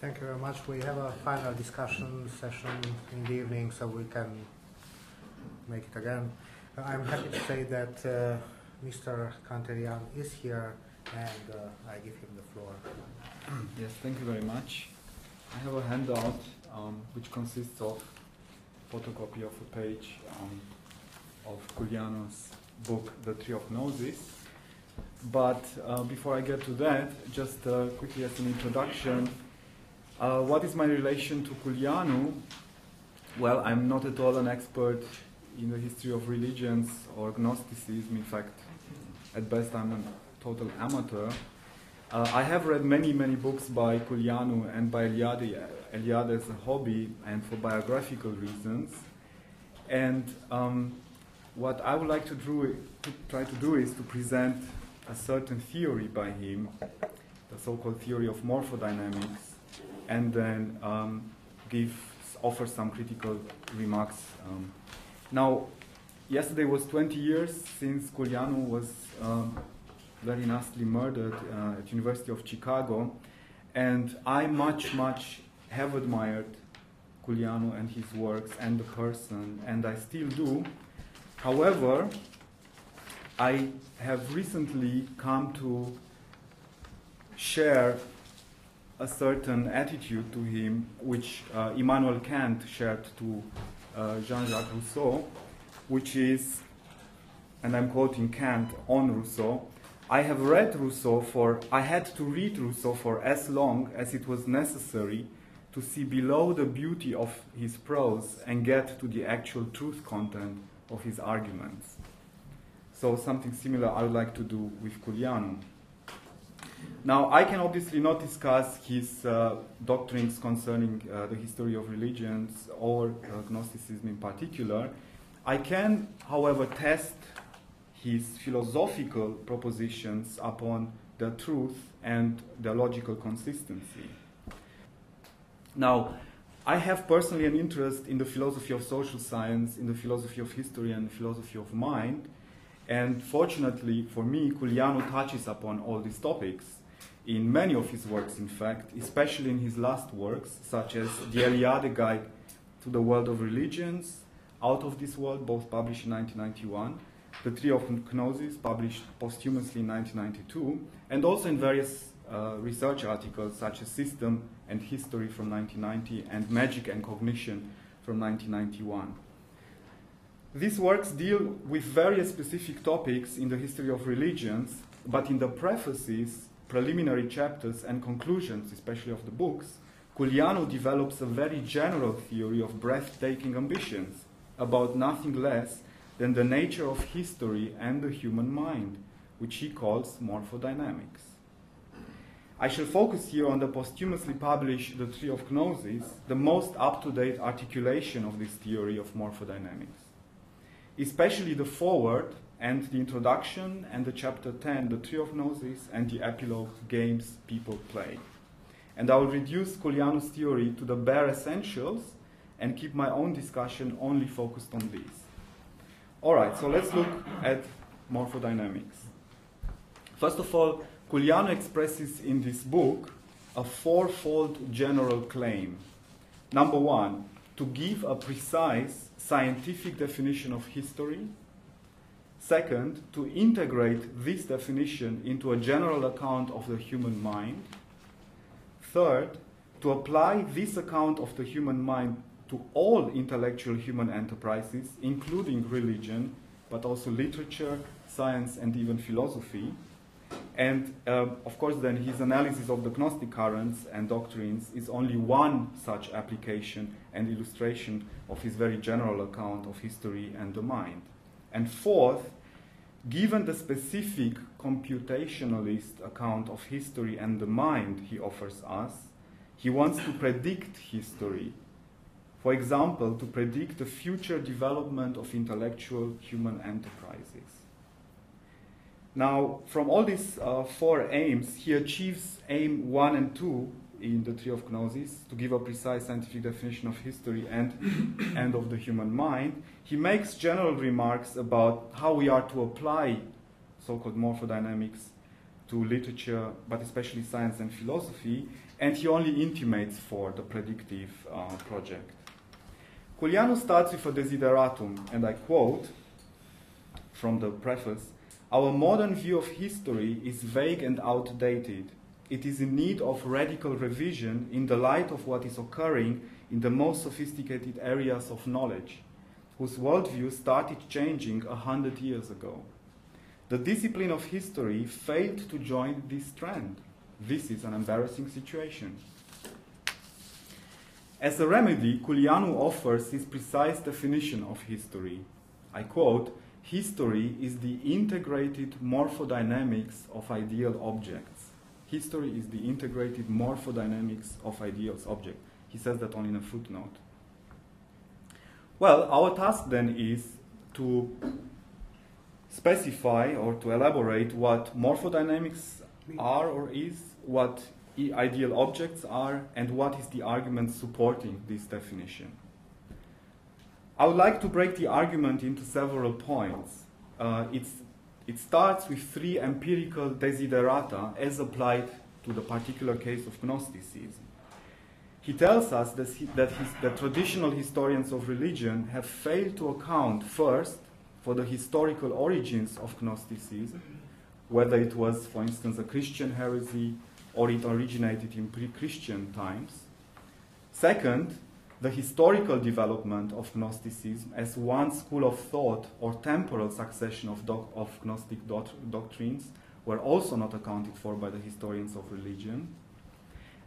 Thank you very much. We have a final discussion session in the evening, so we can make it again. I'm happy to say that uh, Mr. Kanterian is here, and uh, I give him the floor. Yes, thank you very much. I have a handout um, which consists of a photocopy of a page um, of Culianu's book, The Tree of Gnosis. But uh, before I get to that, just uh, quickly as an introduction, uh, what is my relation to Culianu? Well, I'm not at all an expert in the history of religions or Gnosticism. In fact, at best, I'm a total amateur. Uh, I have read many, many books by Culianu and by Eliade, Eliade as a hobby and for biographical reasons. And um, what I would like to, do, to try to do is to present a certain theory by him, the so-called theory of morphodynamics, and then um, give, offer some critical remarks. Um. Now, yesterday was 20 years since Culianu was um, very nastily murdered uh, at University of Chicago, and I much, much have admired Culianu and his works and the person, and I still do. However, I have recently come to share a certain attitude to him, which uh, Immanuel Kant shared to uh, Jean-Jacques Rousseau, which is, and I'm quoting Kant on Rousseau, I have read Rousseau for, I had to read Rousseau for as long as it was necessary to see below the beauty of his prose and get to the actual truth content of his arguments. So something similar I would like to do with Culianu. Now, I can obviously not discuss his uh, doctrines concerning uh, the history of religions or uh, Gnosticism in particular. I can, however, test his philosophical propositions upon the truth and the logical consistency. Now, I have personally an interest in the philosophy of social science, in the philosophy of history, and philosophy of mind. And fortunately for me, Culianu touches upon all these topics in many of his works, in fact, especially in his last works, such as The Eliade Guide to the World of Religions, Out of This World, both published in 1991, the Tree of Gnosis, published posthumously in 1992, and also in various uh, research articles such as System and History from 1990 and Magic and Cognition from 1991. These works deal with various specific topics in the history of religions, but in the prefaces, preliminary chapters, and conclusions, especially of the books, Culianu develops a very general theory of breathtaking ambitions about nothing less than the nature of history and the human mind, which he calls morphodynamics. I shall focus here on the posthumously published The Tree of Gnosis, the most up-to-date articulation of this theory of morphodynamics. Especially the foreword and the introduction and the chapter 10, The Tree of Gnosis, and the epilogue, Games People Play. And I will reduce Culianu's theory to the bare essentials and keep my own discussion only focused on these. All right, so let's look at morphodynamics. First of all, Culiano expresses in this book a fourfold general claim. Number one, to give a precise scientific definition of history. Second, to integrate this definition into a general account of the human mind. Third, to apply this account of the human mind to all intellectual human enterprises, including religion, but also literature, science, and even philosophy. And uh, of course, then his analysis of the Gnostic currents and doctrines is only one such application and illustration of his very general account of history and the mind. And fourth, given the specific computationalist account of history and the mind he offers us, he wants to predict history for example, to predict the future development of intellectual human enterprises. Now, from all these uh, four aims, he achieves aim one and two in the Tree of Gnosis, to give a precise scientific definition of history and, and of the human mind. He makes general remarks about how we are to apply so-called morphodynamics to literature, but especially science and philosophy, and he only intimates for the predictive uh, project. Culianu starts with a desideratum, and I quote from the preface Our modern view of history is vague and outdated. It is in need of radical revision in the light of what is occurring in the most sophisticated areas of knowledge, whose worldview started changing a hundred years ago. The discipline of history failed to join this trend. This is an embarrassing situation. As a remedy, Culianu offers his precise definition of history. I quote, History is the integrated morphodynamics of ideal objects. History is the integrated morphodynamics of ideals object. He says that only in a footnote. Well, our task then is to specify or to elaborate what morphodynamics are or is, what ideal objects are, and what is the argument supporting this definition. I would like to break the argument into several points. Uh, it starts with three empirical desiderata as applied to the particular case of Gnosticism. He tells us that, he, that, his, that traditional historians of religion have failed to account first for the historical origins of Gnosticism, whether it was, for instance, a Christian heresy or it originated in pre Christian times. Second, the historical development of Gnosticism as one school of thought or temporal succession of, doc- of Gnostic doctrines were also not accounted for by the historians of religion.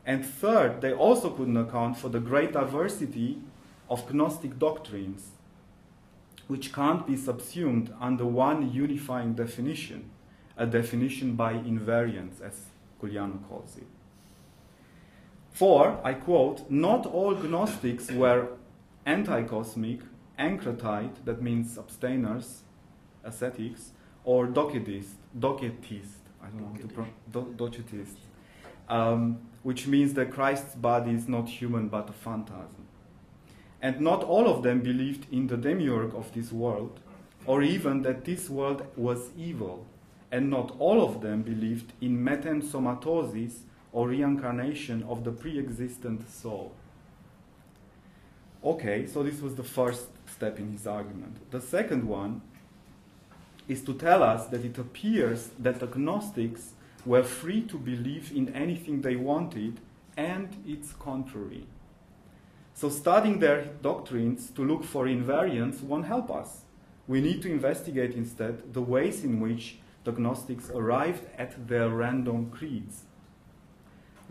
And third, they also couldn't account for the great diversity of Gnostic doctrines, which can't be subsumed under one unifying definition, a definition by invariance, as Culianu calls it. For, I quote, not all Gnostics were anti cosmic, encratite, that means abstainers, ascetics, or docetist, docetist, I don't how to pronounce, docetist, um, which means that Christ's body is not human but a phantasm. And not all of them believed in the demiurge of this world, or even that this world was evil. And not all of them believed in metempsomatosis, or reincarnation of the pre existent soul. Okay, so this was the first step in his argument. The second one is to tell us that it appears that the Gnostics were free to believe in anything they wanted and its contrary. So, studying their doctrines to look for invariance won't help us. We need to investigate instead the ways in which the Gnostics arrived at their random creeds.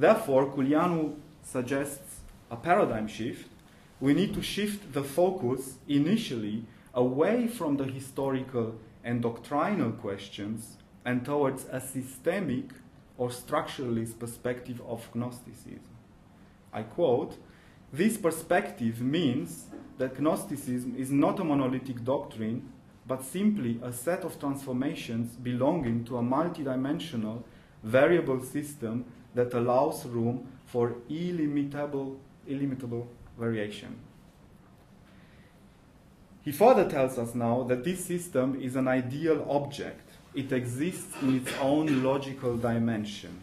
Therefore, Culianu suggests a paradigm shift. We need to shift the focus initially away from the historical and doctrinal questions and towards a systemic or structuralist perspective of Gnosticism. I quote, this perspective means that Gnosticism is not a monolithic doctrine, but simply a set of transformations belonging to a multidimensional, variable system that allows room for illimitable, illimitable variation. He further tells us now that this system is an ideal object. It exists in its own logical dimension.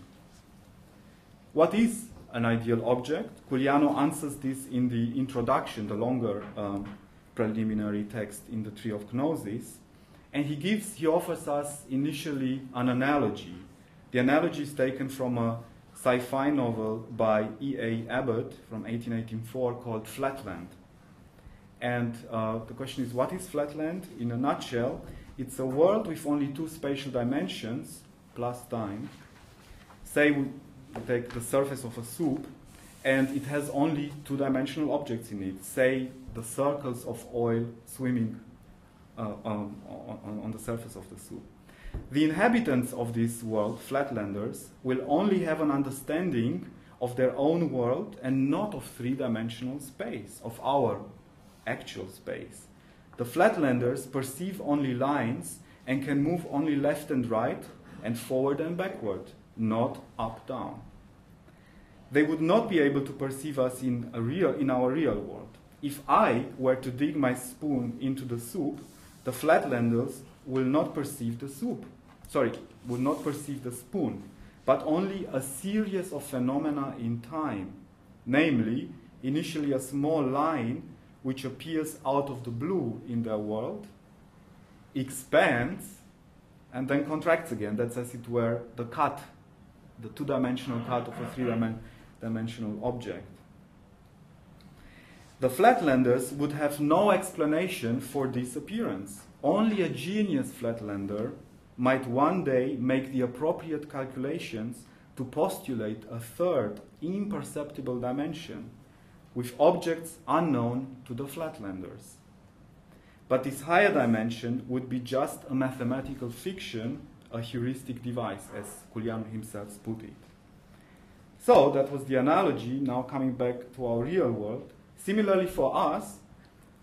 What is an ideal object? Culianu answers this in the introduction, the longer um, preliminary text in the Tree of Gnosis. And he gives, he offers us initially an analogy. The analogy is taken from a sci-fi novel by E.A. Abbott from 1884 called Flatland. And uh, the question is, what is Flatland? In a nutshell, it's a world with only two spatial dimensions plus time. Say we take the surface of a soup, and it has only two-dimensional objects in it. Say the circles of oil swimming uh, on, on, on the surface of the soup. The inhabitants of this world, flatlanders, will only have an understanding of their own world and not of three dimensional space, of our actual space. The flatlanders perceive only lines and can move only left and right and forward and backward, not up down. They would not be able to perceive us in, a real, in our real world. If I were to dig my spoon into the soup, the flatlanders will not perceive the soup. sorry, will not perceive the spoon, but only a series of phenomena in time, namely, initially a small line which appears out of the blue in their world, expands, and then contracts again. That's as it were the cut, the two dimensional cut of a three dimensional object. The flatlanders would have no explanation for this appearance. Only a genius flatlander might one day make the appropriate calculations to postulate a third, imperceptible dimension with objects unknown to the flatlanders. But this higher dimension would be just a mathematical fiction, a heuristic device, as Culianu himself put it. So that was the analogy, now coming back to our real world. Similarly for us,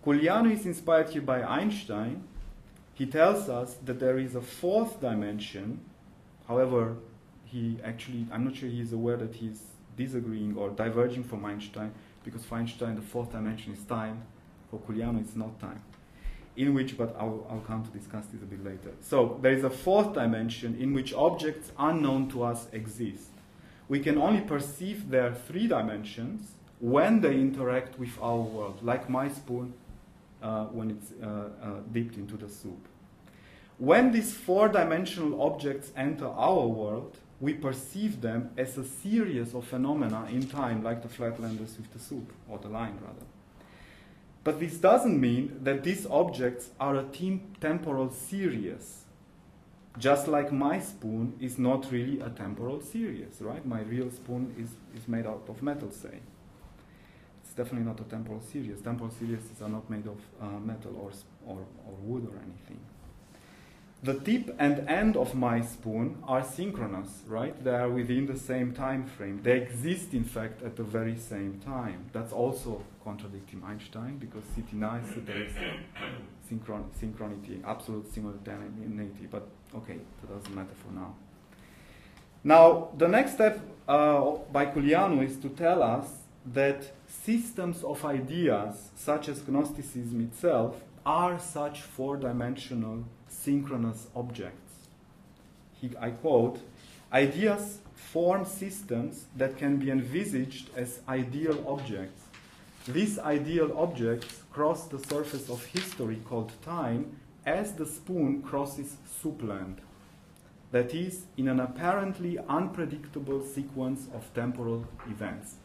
Culianu is inspired here by Einstein. He tells us that there is a fourth dimension. However, he actually, I'm not sure he's aware that he's disagreeing or diverging from Einstein, because for Einstein the fourth dimension is time. For Culianu it's not time. In which, but I'll, I'll come to discuss this a bit later. So there is a fourth dimension in which objects unknown to us exist. We can only perceive their three dimensions when they interact with our world, like my spoon when it's uh, uh, dipped into the soup. When these four-dimensional objects enter our world, we perceive them as a series of phenomena in time, like the flatlanders with the soup, or the line rather. But this doesn't mean that these objects are a temporal series. Just like my spoon is not really a temporal series, right? My real spoon is, is made out of metal, say definitely not a temporal series. Temporal series are not made of uh, metal or, or, or wood or anything. The tip and end of my spoon are synchronous, right? They are within the same time frame. They exist, in fact, at the very same time. That's also contradicting Einstein because CT there is synchron absolute simultaneity. But okay, that doesn't matter for now. Now, the next step uh, by Culianu is to tell us that systems of ideas, such as Gnosticism itself, are such four-dimensional synchronous objects. He, I quote, ideas form systems that can be envisaged as ideal objects. These ideal objects cross the surface of history called time as the spoon crosses soupland. That is, in an apparently unpredictable sequence of temporal events.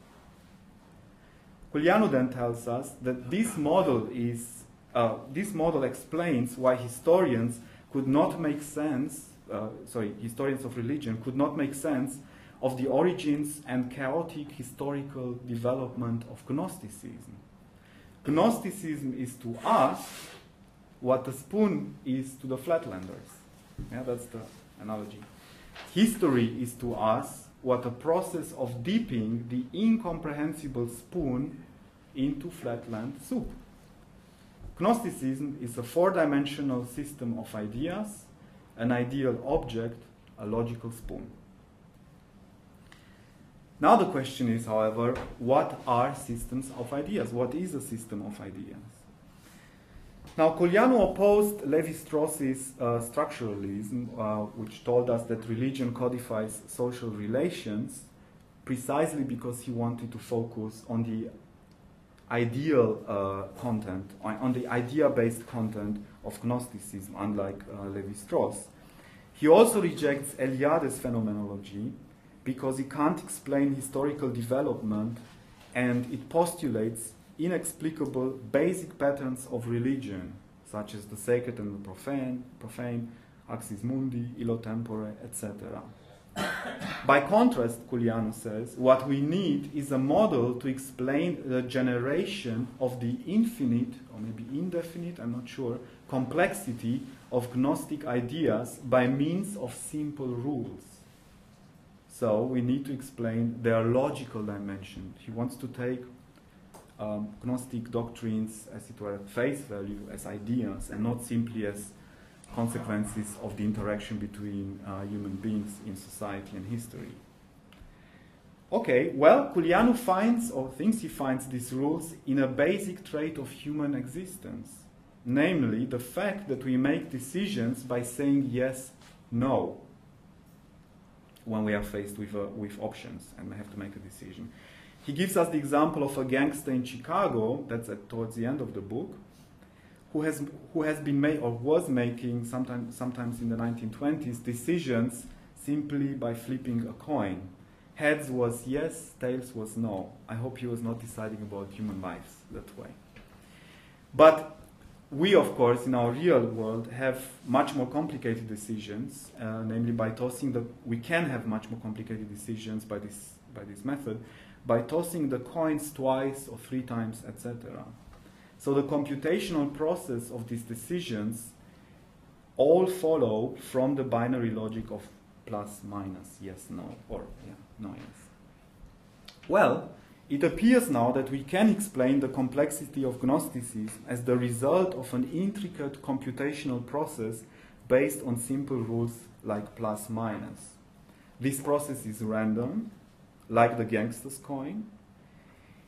Culianu then tells us that this model is uh, this model explains why historians could not make sense, uh, sorry, historians of religion could not make sense of the origins and chaotic historical development of Gnosticism. Gnosticism is to us what the spoon is to the flatlanders. Yeah, that's the analogy. History is to us what a process of dipping the incomprehensible spoon into flatland soup. Gnosticism is a four-dimensional system of ideas, an ideal object, a logical spoon. Now the question is, however, what are systems of ideas? What is a system of ideas? Now, Culianu opposed Levi-Strauss's uh, structuralism, uh, which told us that religion codifies social relations, precisely because he wanted to focus on the ideal uh, content, on the idea-based content of Gnosticism, unlike uh, Levi-Strauss. He also rejects Eliade's phenomenology because he can't explain historical development and it postulates inexplicable basic patterns of religion, such as the sacred and the profane, profane, axis mundi, illo tempore, etc. By contrast, Culianu says, what we need is a model to explain the generation of the infinite, or maybe indefinite, I'm not sure, complexity of Gnostic ideas by means of simple rules. So we need to explain their logical dimension. He wants to take um, Gnostic doctrines as it were at face value, as ideas, and not simply as consequences of the interaction between uh, human beings in society and history. Okay, well, Culianu finds or thinks he finds these rules in a basic trait of human existence, namely the fact that we make decisions by saying yes no when we are faced with, uh, with options and we have to make a decision. He gives us the example of a gangster in Chicago, that's at, towards the end of the book, who has, who has been made or was making sometimes, sometimes in the 1920s decisions simply by flipping a coin. Heads was yes, tails was no. I hope he was not deciding about human lives that way. But we, of course, in our real world, have much more complicated decisions, uh, namely by tossing the. We can have much more complicated decisions by this by this method, by tossing the coins twice or three times, etc. So the computational process of these decisions all follow from the binary logic of plus, minus, yes, no, or yeah, no, yes. Well, it appears now that we can explain the complexity of Gnosticism as the result of an intricate computational process based on simple rules like plus minus. This process is random, like the gangster's coin.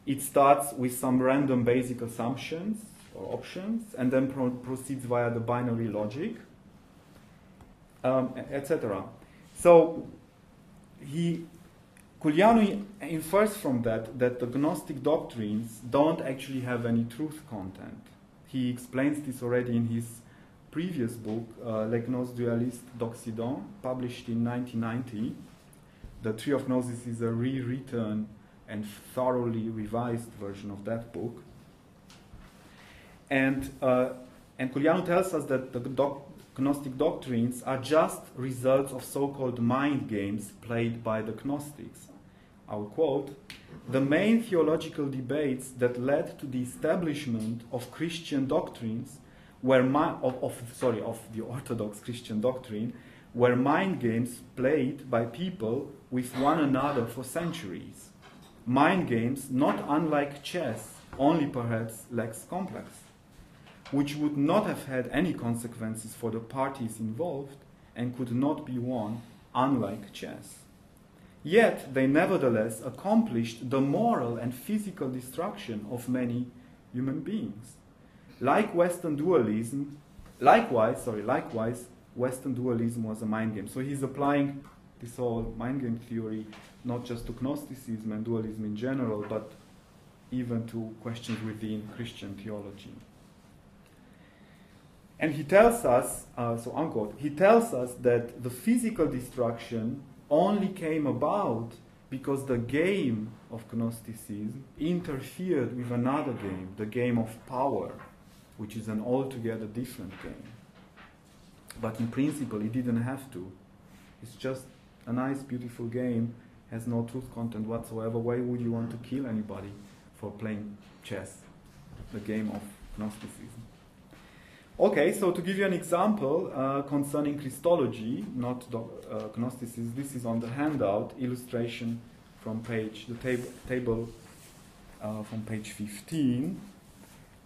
It starts with some random basic assumptions or options and then pro proceeds via the binary logic, um, etc. So he Culianu infers from that that the Gnostic doctrines don't actually have any truth content. He explains this already in his previous book, uh, Les Dualistes d'Occident, published in 1990. The Tree of Gnosis is a rewritten and thoroughly revised version of that book. And, uh, and Culianu tells us that the doc Gnostic doctrines are just results of so called mind games played by the Gnostics. I'll quote, the main theological debates that led to the establishment of Christian doctrines were of, of, sorry of the Orthodox Christian doctrine were mind games played by people with one another for centuries. Mind games not unlike chess, only perhaps less complex, which would not have had any consequences for the parties involved and could not be won, unlike chess. Yet they nevertheless accomplished the moral and physical destruction of many human beings. Like Western dualism, likewise, sorry, likewise, Western dualism was a mind game. So he's applying this whole mind game theory not just to Gnosticism and dualism in general, but even to questions within Christian theology. And he tells us, uh, so unquote, he tells us that the physical destruction only came about because the game of Gnosticism interfered with another game, the game of power, which is an altogether different game. But in principle, it didn't have to. It's just a nice, beautiful game, has no truth content whatsoever. Why would you want to kill anybody for playing chess, the game of Gnosticism? Okay, so to give you an example uh, concerning Christology, not uh, Gnosticism, this is on the handout, illustration from page, the tab table uh, from page 15.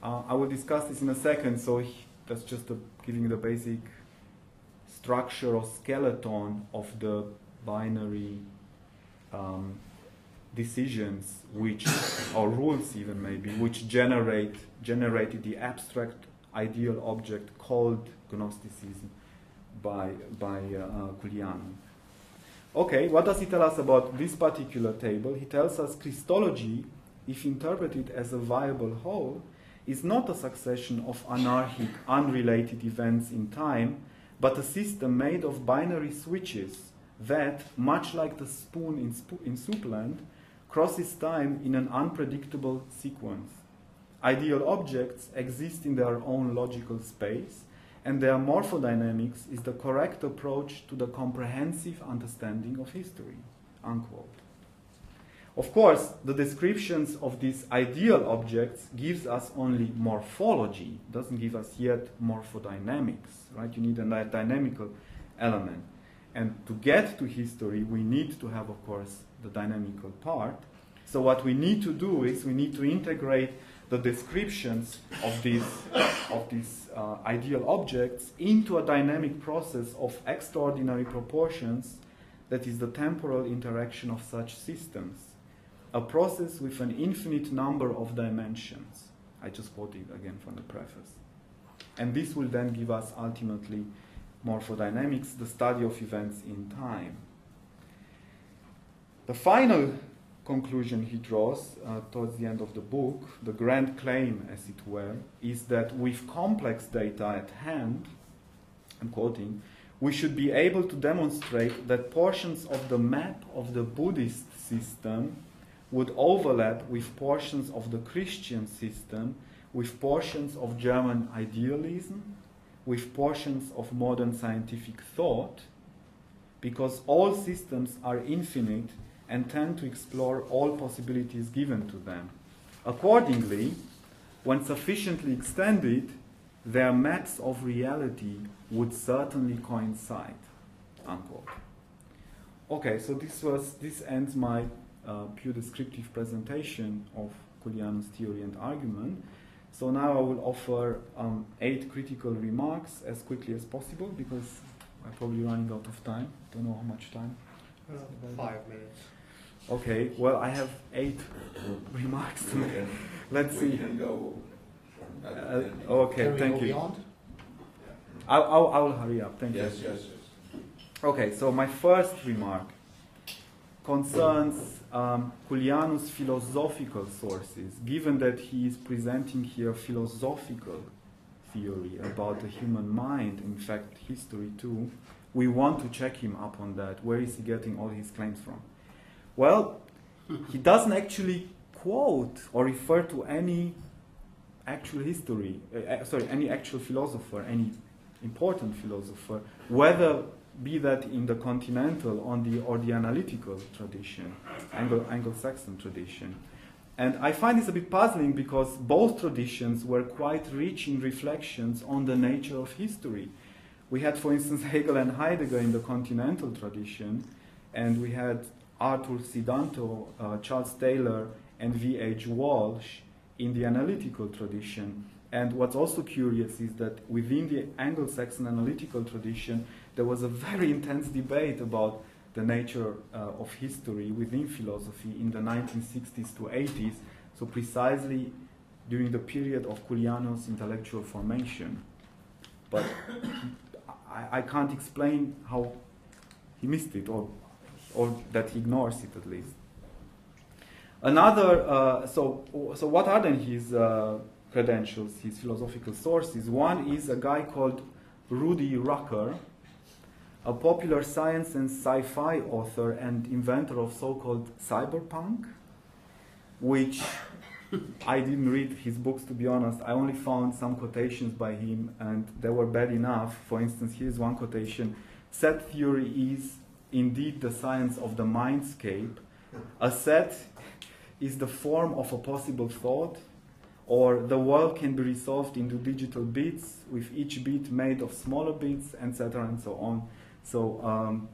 Uh, I will discuss this in a second, so that's just a, giving the basic structure or skeleton of the binary um, decisions which, or rules even maybe, which generate generated the abstract ideal object called Gnosticism by, by uh. Okay, what does he tell us about this particular table? He tells us Christology, if interpreted as a viable whole, is not a succession of anarchic, unrelated events in time, but a system made of binary switches that, much like the spoon in, sp in Soupland, crosses time in an unpredictable sequence. Ideal objects exist in their own logical space, and their morphodynamics is the correct approach to the comprehensive understanding of history. Unquote. Of course, the descriptions of these ideal objects gives us only morphology, doesn't give us yet morphodynamics, right? You need a dynamical element. And to get to history, we need to have, of course, the dynamical part. So what we need to do is we need to integrate the descriptions of these, of these uh, ideal objects into a dynamic process of extraordinary proportions that is the temporal interaction of such systems. A process with an infinite number of dimensions. I just quoted again from the preface. And this will then give us ultimately morphodynamics, the study of events in time. The final conclusion he draws uh, towards the end of the book, the grand claim, as it were, is that with complex data at hand, I'm quoting, we should be able to demonstrate that portions of the map of the Buddhist system would overlap with portions of the Christian system, with portions of German idealism, with portions of modern scientific thought, because all systems are infinite and tend to explore all possibilities given to them. Accordingly, when sufficiently extended, their maps of reality would certainly coincide. Unquote. Okay, so this was this ends my pure descriptive presentation of Culianu's theory and argument. So now I will offer um, eight critical remarks as quickly as possible because I'm probably running out of time. Don't know how much time. Uh, five minutes. Okay, well I have eight remarks. To make. Let's see. Uh, okay, Can we thank go you. beyond? I'll, I'll, I'll hurry up. Thank Yes, you. yes, yes. Okay, so my first remark concerns um, Culianu's philosophical sources, given that he is presenting here philosophical theory about the human mind, in fact, history too. We want to check him up on that. Where is he getting all his claims from? Well, he doesn't actually quote or refer to any actual history, uh, uh, sorry, any actual philosopher, any important philosopher, whether be that in the continental on the, or the analytical tradition, Anglo- Anglo-Saxon tradition. And I find this a bit puzzling because both traditions were quite rich in reflections on the nature of history. We had, for instance, Hegel and Heidegger in the continental tradition, and we had Arthur C. Danto, uh, Charles Taylor, and W.H. Walsh in the analytical tradition. And what's also curious is that within the Anglo Saxon analytical tradition, there was a very intense debate about the nature uh, of history within philosophy in the 1960s to 80s, so precisely during the period of Culianu's intellectual formation. But I, I can't explain how he missed it or, or that he ignores it at least. Another, uh, so, so what are then his uh, credentials, his philosophical sources? One is a guy called Rudy Rucker, a popular science and sci-fi author and inventor of so-called cyberpunk, which I didn't read his books to be honest. I only found some quotations by him and they were bad enough. For instance, here's one quotation. Set theory is indeed the science of the mindscape. A set is the form of a possible thought, or the world can be resolved into digital bits, with each bit made of smaller bits, etc., and so on. So, um,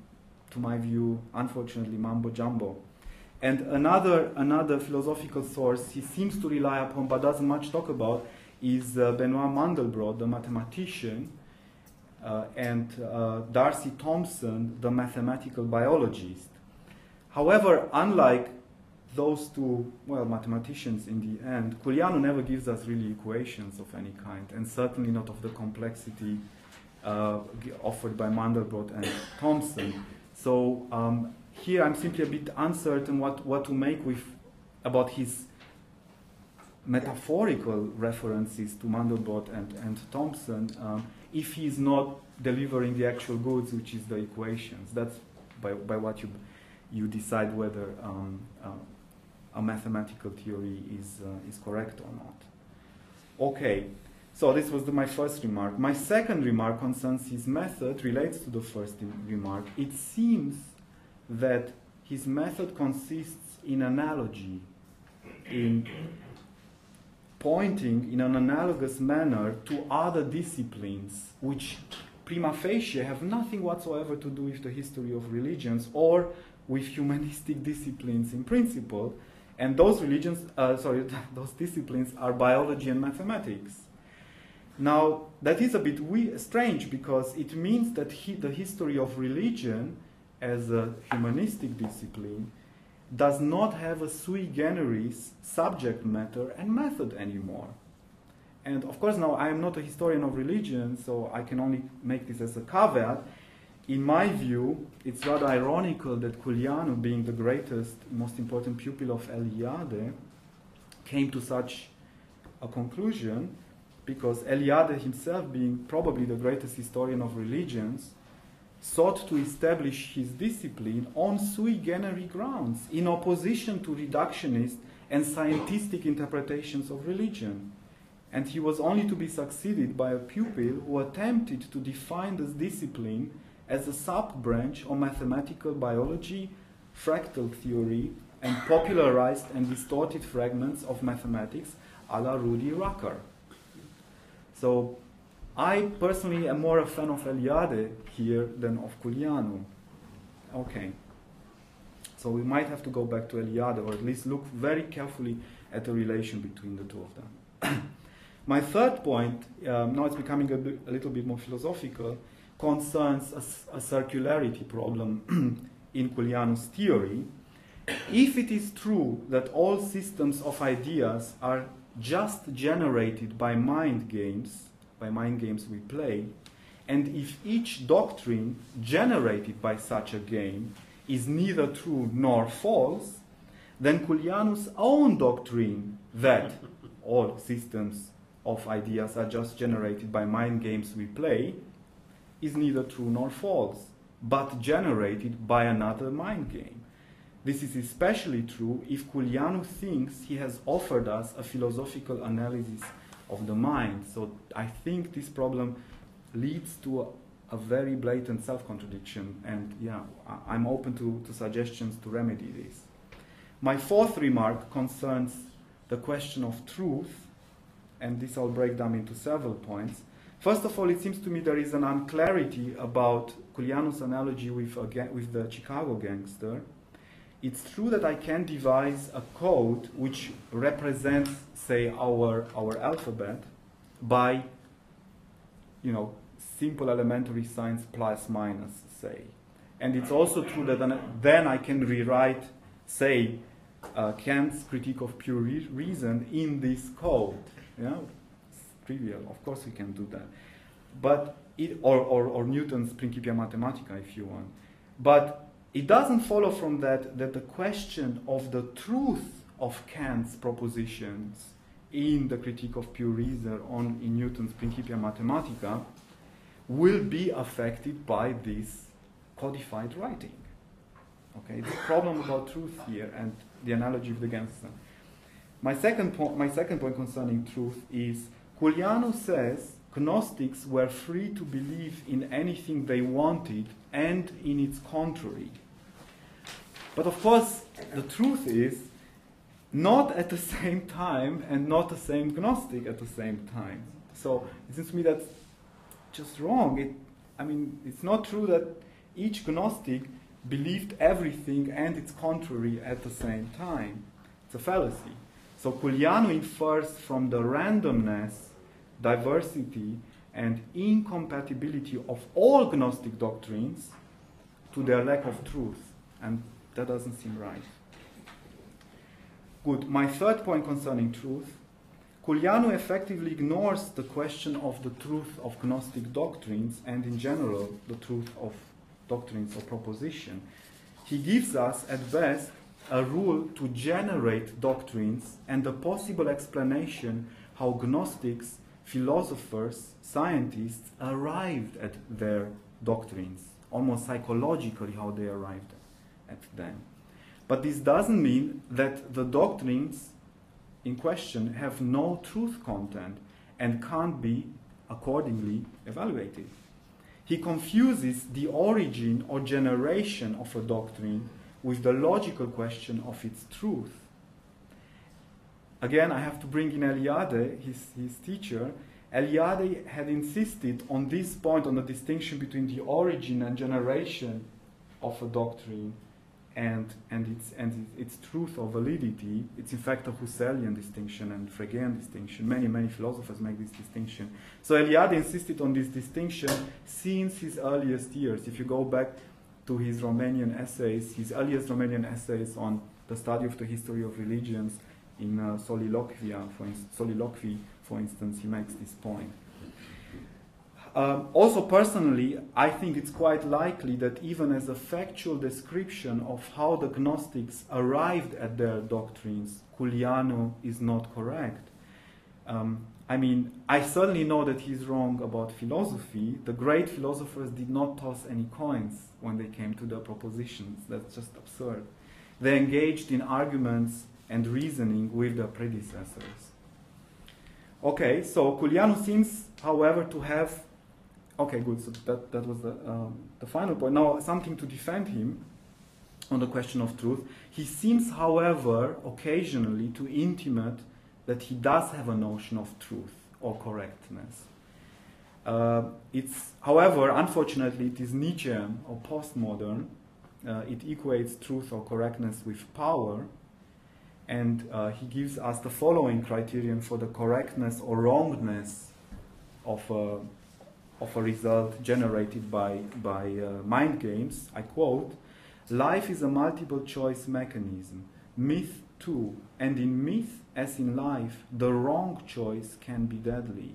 to my view, unfortunately, mumbo jumbo. And another, another philosophical source he seems to rely upon but doesn't much talk about is uh, Benoit Mandelbrot, the mathematician, uh, and uh, D'Arcy Thompson, the mathematical biologist. However, unlike those two, well, mathematicians in the end, Culianu never gives us really equations of any kind, and certainly not of the complexity uh, offered by Mandelbrot and Thompson. So um, here I'm simply a bit uncertain what, what to make with about his metaphorical references to Mandelbrot and, and Thompson um, if he's not delivering the actual goods, which is the equations. That's by, by what you, you decide whether um, uh, a mathematical theory is, uh, is correct or not. Okay, so this was the, my first remark. My second remark concerns his method, relates to the first remark. It seems that his method consists in analogy, in pointing in an analogous manner to other disciplines which prima facie have nothing whatsoever to do with the history of religions or with humanistic disciplines in principle. And those religions, uh, sorry, those disciplines are biology and mathematics. Now, that is a bit we- strange because it means that he, the history of religion as a humanistic discipline does not have a sui generis subject matter and method anymore. And of course, now I am not a historian of religion, so I can only make this as a caveat. In my view, it's rather ironical that Culianu, being the greatest, most important pupil of Eliade, came to such a conclusion because Eliade himself, being probably the greatest historian of religions, sought to establish his discipline on sui generis grounds, in opposition to reductionist and scientific interpretations of religion. And he was only to be succeeded by a pupil who attempted to define this discipline as a sub-branch of mathematical biology, fractal theory, and popularized and distorted fragments of mathematics a la Rudy Rucker. So I personally am more a fan of Eliade here than of Culianu. Okay. So we might have to go back to Eliade, or at least look very carefully at the relation between the two of them. My third point, um, now it's becoming a, bit, a, little bit more philosophical, concerns a, a circularity problem in Culianu's theory. If it is true that all systems of ideas are just generated by mind games, by mind games we play, and if each doctrine generated by such a game is neither true nor false, then Culianu's own doctrine that all systems of ideas are just generated by mind games we play is neither true nor false, but generated by another mind game. This is especially true if Culianu thinks he has offered us a philosophical analysis of the mind. So I think this problem leads to a, a very blatant self-contradiction and yeah, I'm open to, to suggestions to remedy this. My fourth remark concerns the question of truth and this I'll break down into several points. First of all, it seems to me there is an unclarity about Culianu's analogy with, with the Chicago gangster it's true that I can devise a code which represents, say, our, our alphabet by, you know, simple elementary signs plus minus, say. And it's also true that then I can rewrite, say, uh, Kant's critique of pure re reason in this code. Yeah, it's trivial. Of course, we can do that. But it, or, or, or Newton's Principia Mathematica, if you want. But it doesn't follow from that that the question of the truth of Kant's propositions in the critique of pure reason on in Newton's Principia Mathematica will be affected by this codified writing. Okay, the problem about truth here and the analogy of the gangster. My second, point, my second point concerning truth is Culianu says Gnostics were free to believe in anything they wanted and in its contrary. But of course, the truth is, not at the same time and not the same Gnostic at the same time. So it seems to me that's just wrong. It, I mean, it's not true that each Gnostic believed everything and its contrary at the same time. It's a fallacy. So Culianu infers from the randomness, diversity, and incompatibility of all Gnostic doctrines to their lack of truth. And that doesn't seem right. Good. My third point concerning truth. Culianu effectively ignores the question of the truth of Gnostic doctrines and, in general, the truth of doctrines or proposition. He gives us, at best, a rule to generate doctrines and a possible explanation how Gnostics, philosophers, scientists arrived at their doctrines, almost psychologically how they arrived at them. But this doesn't mean that the doctrines in question have no truth content and can't be accordingly evaluated. He confuses the origin or generation of a doctrine with the logical question of its truth. Again, I have to bring in Eliade, his, his teacher. Eliade had insisted on this point, on the distinction between the origin and generation of a doctrine and, and, its, and its truth or validity, it's in fact a Husserlian distinction and Fregean distinction. Many, many philosophers make this distinction. So Eliade insisted on this distinction since his earliest years. If you go back to his Romanian essays, his earliest Romanian essays on the study of the history of religions in uh, soliloquy, for, in- soliloquy, for instance, he makes this point. Um, also, personally, I think it's quite likely that even as a factual description of how the Gnostics arrived at their doctrines, Culianu is not correct. Um, I mean, I certainly know that he's wrong about philosophy. The great philosophers did not toss any coins when they came to their propositions. That's just absurd. They engaged in arguments and reasoning with their predecessors. Okay, so Culianu seems, however, to have Okay, good. So that, that was the, um, the final point. Now, something to defend him on the question of truth. He seems, however, occasionally to intimate that he does have a notion of truth or correctness. Uh, it's, however, unfortunately, it is Nietzschean or postmodern. Uh, it equates truth or correctness with power, and uh, he gives us the following criterion for the correctness or wrongness of a of a result generated by, by uh, mind games, I quote, Life is a multiple choice mechanism. Myth too, and in myth, as in life, the wrong choice can be deadly.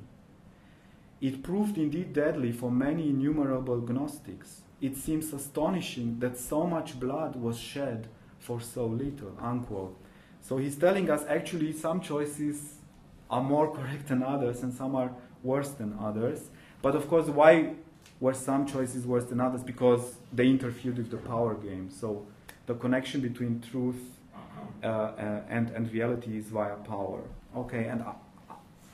It proved indeed deadly for many innumerable Gnostics. It seems astonishing that so much blood was shed for so little. Unquote. So he's telling us actually some choices are more correct than others and some are worse than others. But of course, why were some choices worse than others? Because they interfered with the power game. So the connection between truth uh, uh, and, and reality is via power. Okay, and I,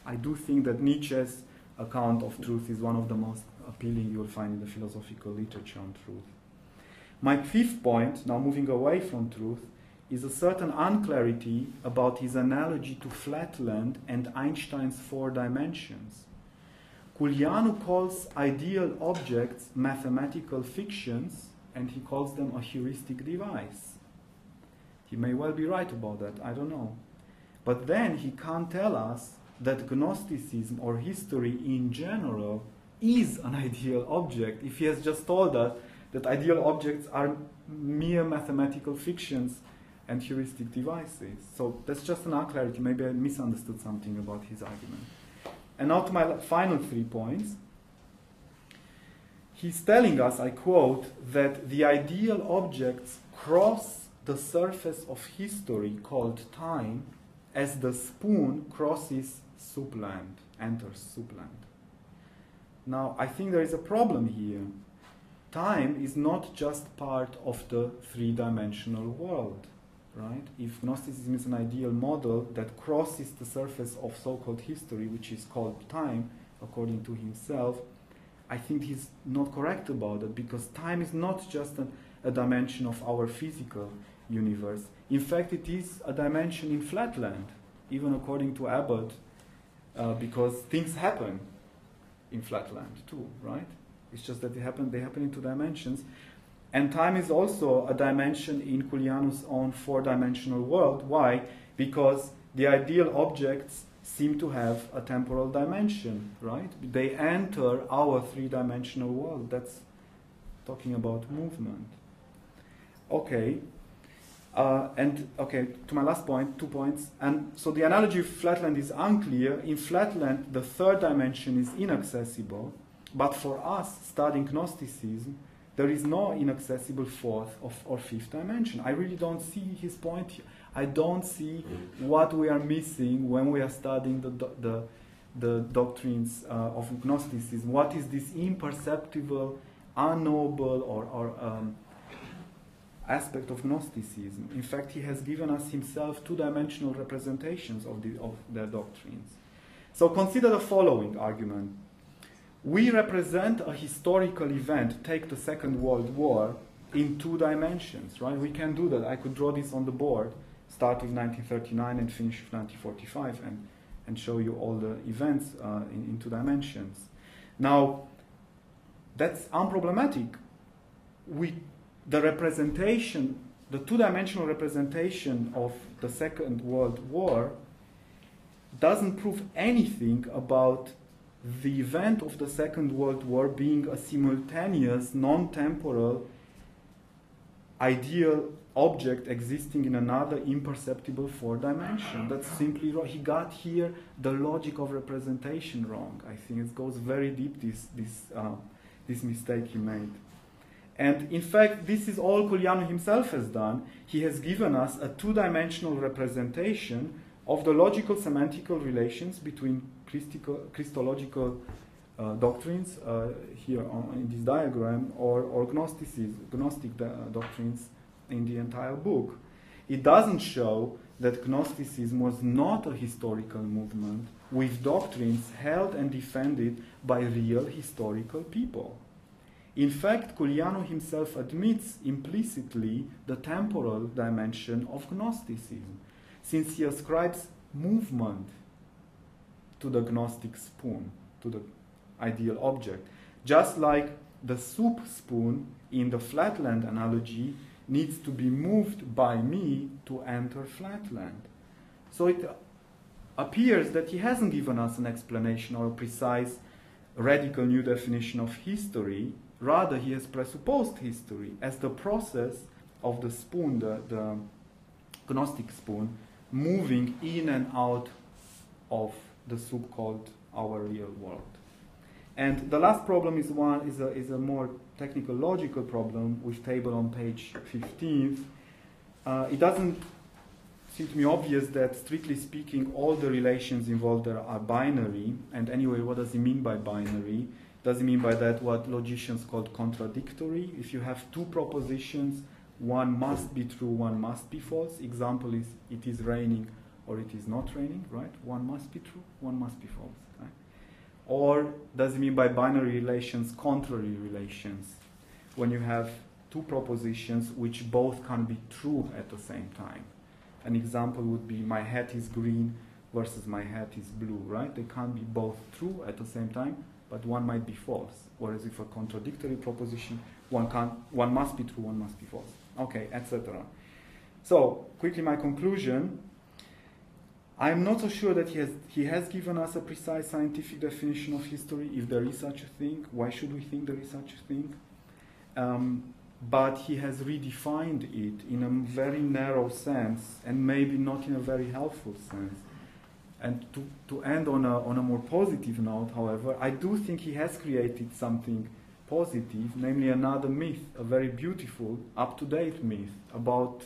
I do think that Nietzsche's account of truth is one of the most appealing you'll find in the philosophical literature on truth. My fifth point, now moving away from truth, is a certain unclarity about his analogy to flatland and Einstein's four dimensions. Culianu calls ideal objects mathematical fictions and he calls them a heuristic device. He may well be right about that, I don't know. But then he can't tell us that Gnosticism or history in general is an ideal object if he has just told us that ideal objects are mere mathematical fictions and heuristic devices. So that's just an unclarity. Maybe I misunderstood something about his argument. And now to my final three points. He's telling us, I quote, that the ideal objects cross the surface of history called time as the spoon crosses soupland, enters soupland. Now, I think there is a problem here. Time is not just part of the three dimensional world right? If Gnosticism is an ideal model that crosses the surface of so-called history, which is called time, according to himself, I think he's not correct about it because time is not just a, a dimension of our physical universe. In fact, it is a dimension in flatland, even according to Abbott, uh, because things happen in flatland too, right? It's just that they happen, they happen in two dimensions. And time is also a dimension in Culianu's own four dimensional world. Why? Because the ideal objects seem to have a temporal dimension, right? They enter our three dimensional world. That's talking about movement. Okay. Uh, and okay, to my last point, two points. And so the analogy of flatland is unclear. In flatland, the third dimension is inaccessible. But for us, studying Gnosticism, there is no inaccessible fourth of, or fifth dimension. I really don't see his point here. I don't see what we are missing when we are studying the, the, the doctrines uh, of Gnosticism. What is this imperceptible, unknowable, or, or um, aspect of Gnosticism? In fact, he has given us himself two dimensional representations of, the, of their doctrines. So consider the following argument we represent a historical event, take the Second World War, in two dimensions, right? We can do that. I could draw this on the board, start with 1939 and finish with 1945, and, and show you all the events uh, in, in two dimensions. Now, that's unproblematic. We, the representation, the two-dimensional representation of the Second World War doesn't prove anything about the event of the Second World War being a simultaneous, non temporal, ideal object existing in another imperceptible four dimension. That's simply wrong. He got here the logic of representation wrong. I think it goes very deep, this, this, uh, this mistake he made. And in fact, this is all Culianu himself has done. He has given us a two dimensional representation of the logical semantical relations between Christological uh, doctrines uh, here on, in this diagram or, or Gnostic doctrines in the entire book. It doesn't show that Gnosticism was not a historical movement with doctrines held and defended by real historical people. In fact, Culianu himself admits implicitly the temporal dimension of Gnosticism, since he ascribes movement to the Gnostic spoon, to the ideal object. Just like the soup spoon in the flatland analogy needs to be moved by me to enter flatland. So it appears that he hasn't given us an explanation or a precise radical new definition of history. Rather, he has presupposed history as the process of the spoon, the, the Gnostic spoon, moving in and out of the soup called our real world. And the last problem is one is a, is a more technical logical problem with table on page 15. Uh, it doesn't seem to me obvious that strictly speaking all the relations involved are binary and anyway what does he mean by binary does he mean by that what logicians call contradictory if you have two propositions one must be true one must be false example is it is raining or it is not raining right one must be true one must be false Right? or does it mean by binary relations contrary relations? When you have two propositions which both can be true at the same time. An example would be my hat is green versus my hat is blue, right? They can't be both true at the same time, but one might be false. Whereas if a contradictory proposition, one can't, one must be true, one must be false. Okay, etc. So quickly, my conclusion I'm not so sure that he has, he has given us a precise scientific definition of history, if there is such a thing. Why should we think there is such a thing? Um, but he has redefined it in a very narrow sense and maybe not in a very helpful sense. And to, to end on a, on a more positive note, however, I do think he has created something positive, namely another myth, a very beautiful, up to date myth about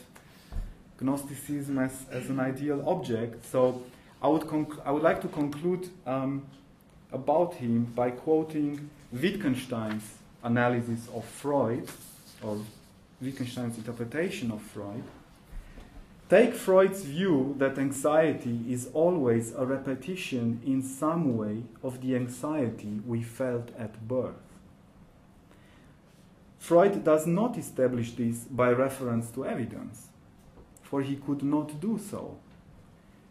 Gnosticism as, as an ideal object. So I would, I would like to conclude um, about him by quoting Wittgenstein's analysis of Freud, or Wittgenstein's interpretation of Freud. Take Freud's view that anxiety is always a repetition in some way of the anxiety we felt at birth. Freud does not establish this by reference to evidence for he could not do so.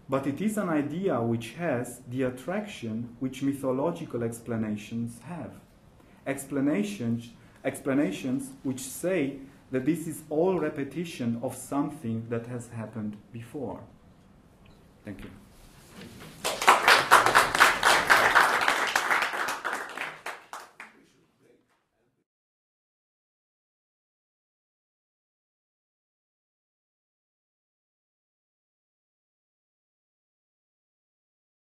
But it is an idea which has the attraction which mythological explanations have. Explanations, explanations which say that this is all repetition of something that has happened before. Thank you.